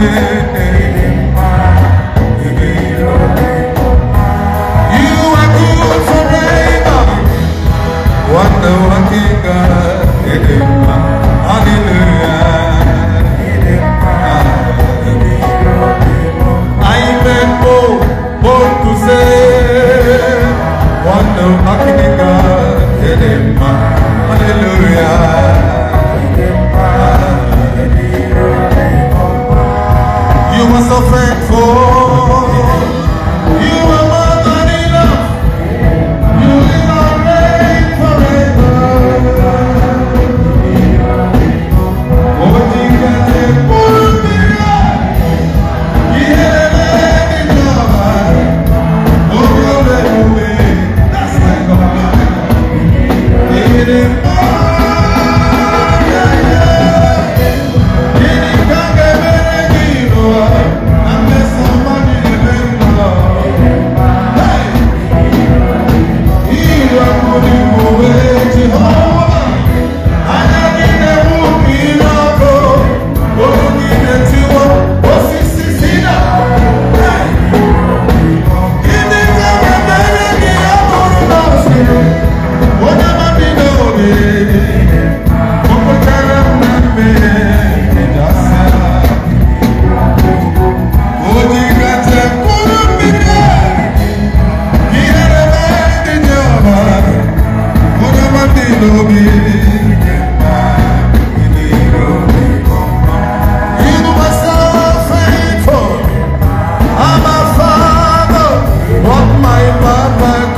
me.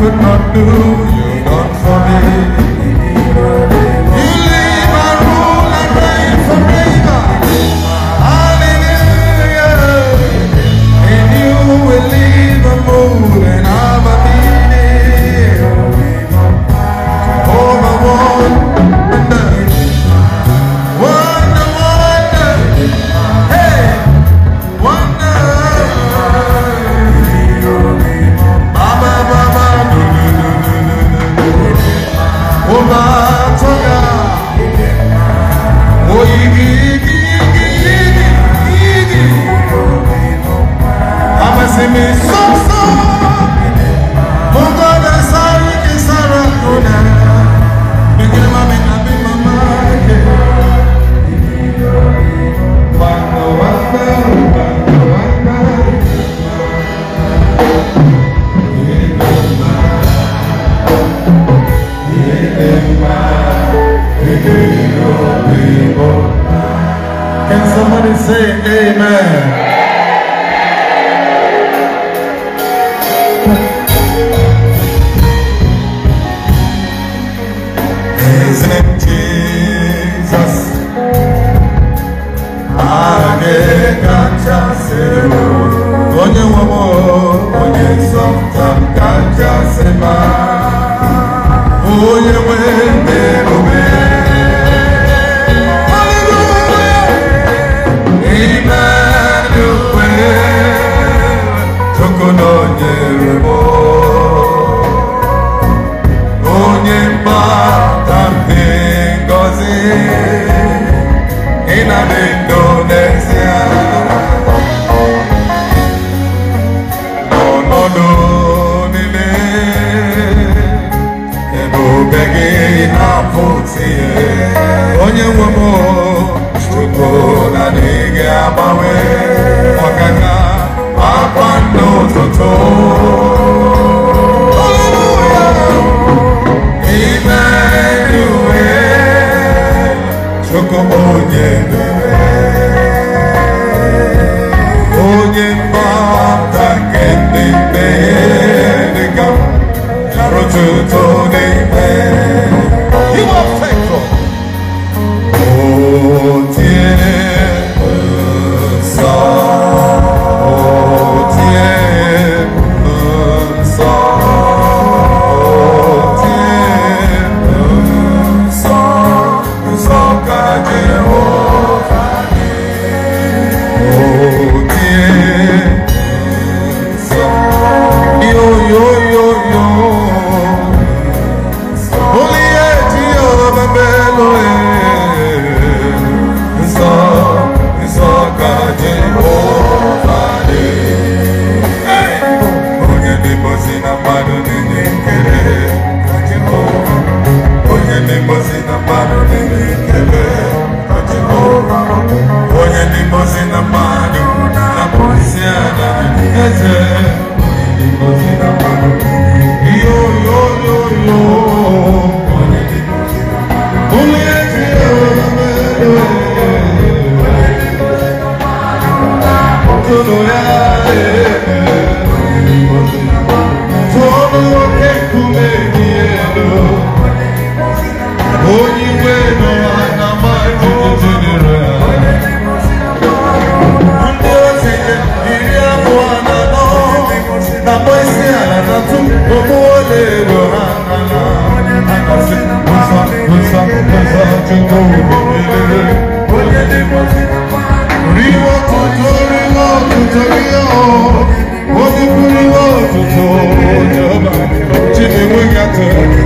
could not do, you've done for me. Can somebody say amen? na o nyere m onye mgbata mbe ngọzi ị na-adị na-apụtihe onye nwe m chukwu na Oh. Jimmy, we got to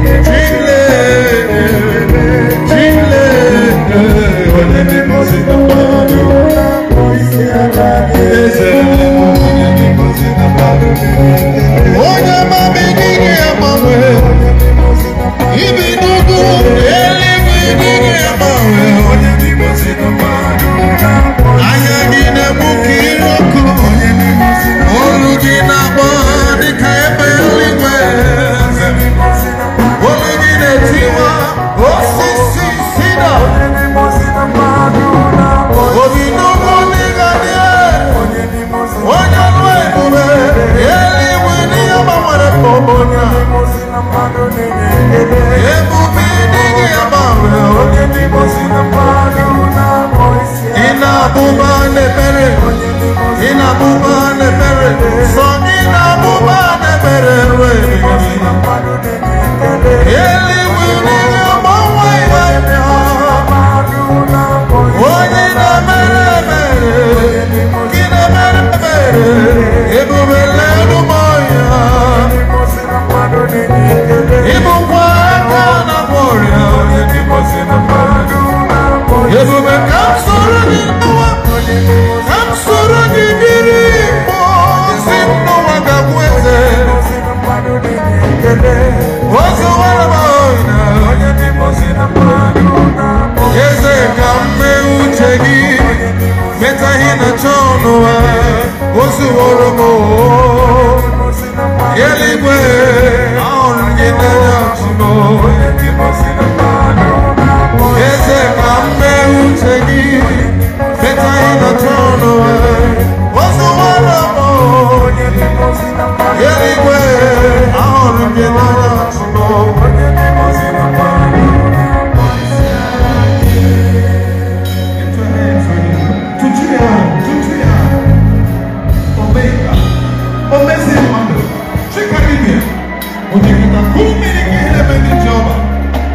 bụba na-ebere ị na-abụba the Oromo. Oh.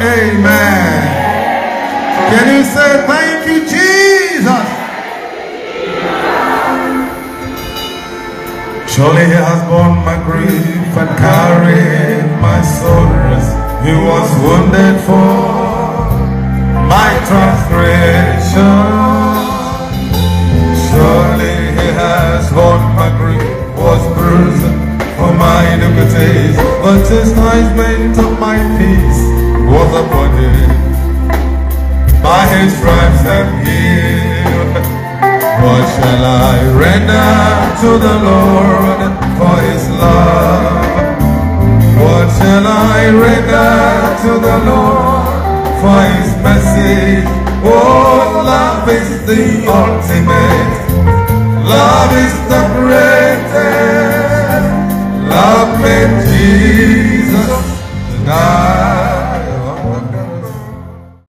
amen. Can you say thank you, Jesus? Surely he has borne my grief and carried my sorrows. He was wounded for my transgressions. Surely he has borne my grief, was bruised for my iniquities. But his eyes made am healed. What shall I render to the Lord for his love? What shall I render to the Lord for his mercy? Oh, love is the ultimate. Love is the greatest.